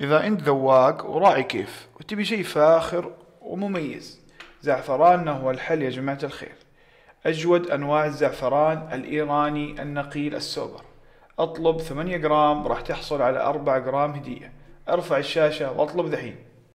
إذا أنت ذواق وراعي كيف. وتبي شيء فاخر ومميز. زعفراننا هو الحل يا جماعة الخير. أجود أنواع الزعفران الإيراني النقيل السوبر. أطلب ثمانية جرام راح تحصل على أربعة جرام هدية. أرفع الشاشة وأطلب ذحين